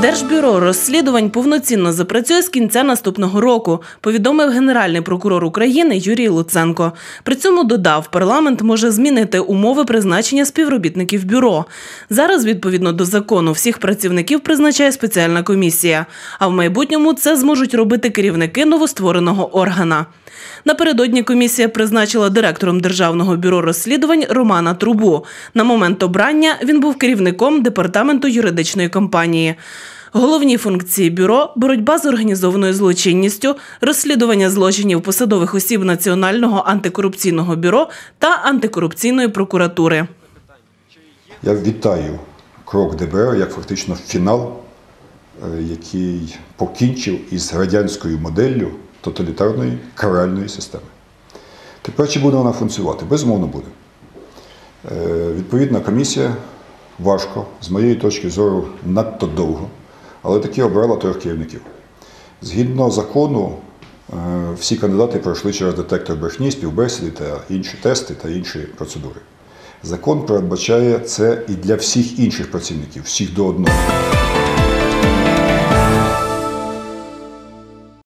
Держбюро розслідувань повноцінно запрацює з кінця наступного року, повідомив генеральний прокурор України Юрій Луценко. При цьому додав, парламент може змінити умови призначення співробітників бюро. Зараз, відповідно до закону, всіх працівників призначає спеціальна комісія. А в майбутньому це зможуть робити керівники новоствореного органа. Напередодні комісія призначила директором Державного бюро розслідувань Романа Трубу. На момент обрання він був керівником департаменту юридичної компанії. Головні функції бюро боротьба з організованою злочинністю, розслідування злочинів посадових осіб Національного антикорупційного бюро та антикорупційної прокуратури. Я вітаю крок ДБР як фактично фінал, е, який покінчив із радянською моделлю тоталітарної каральної системи. Тепер чи буде вона функціонувати? Безумовно буде. Е, Відповідна комісія важко, з моєї точки зору, надто довго, але таки обрала трьох керівників. Згідно закону, е, всі кандидати пройшли через детектор брехні, співбесіди та інші тести та інші процедури. Закон передбачає це і для всіх інших працівників, всіх до одного.